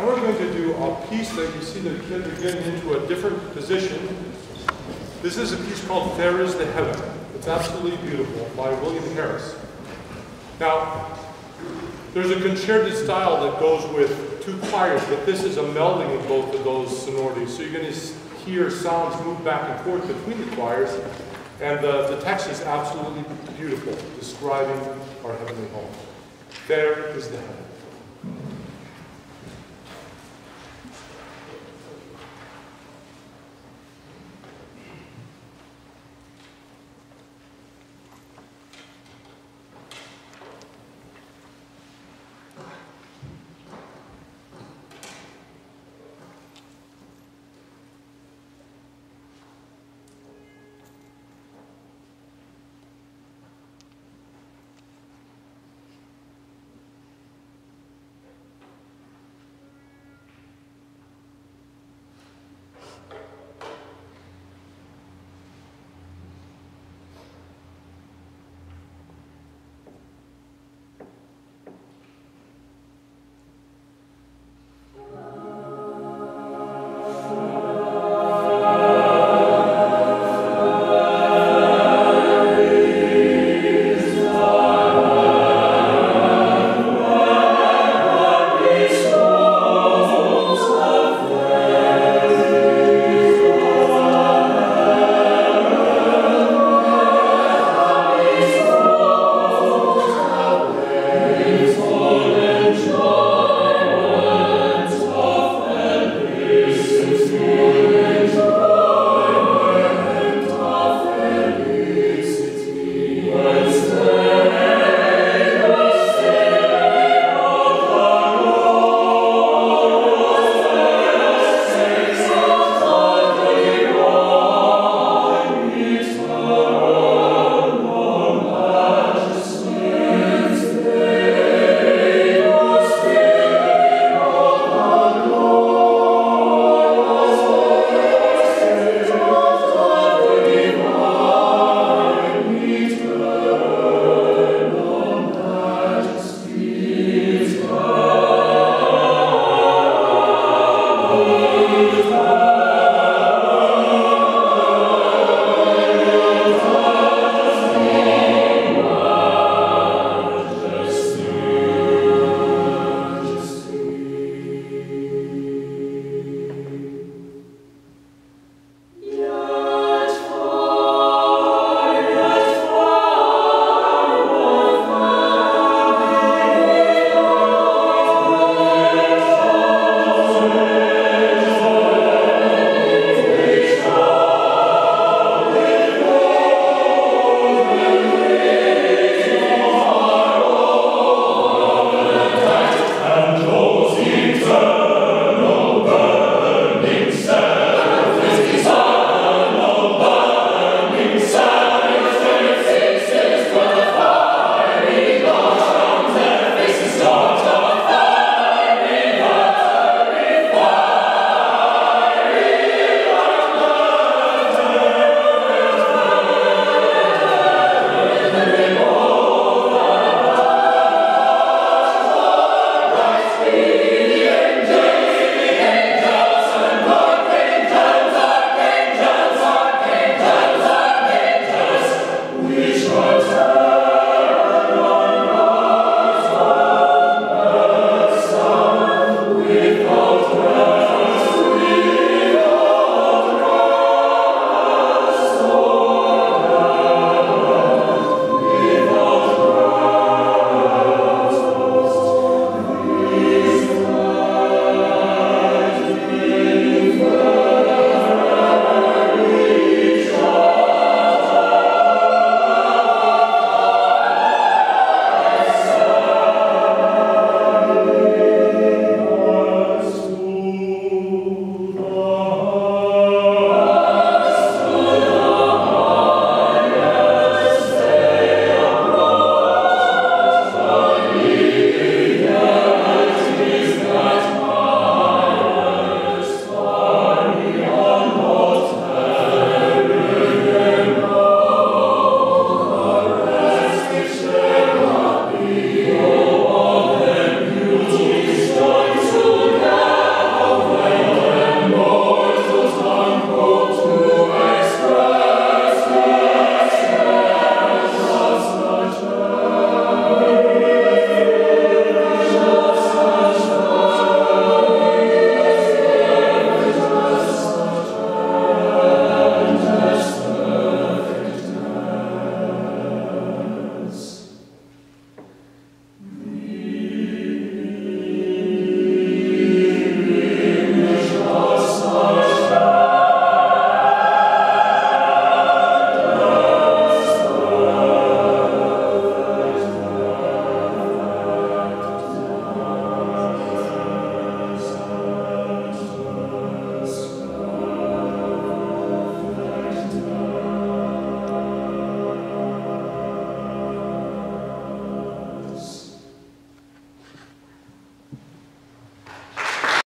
Now we're going to do a piece that you see the kids are getting into a different position. This is a piece called "Faire Is the Heaven. It's absolutely beautiful by William Harris. Now, there's a concerted style that goes with two choirs, but this is a melding of both of those sonorities. So you're going to hear sounds move back and forth between the choirs, and the, the text is absolutely beautiful, describing our heavenly home. Faire is the heaven.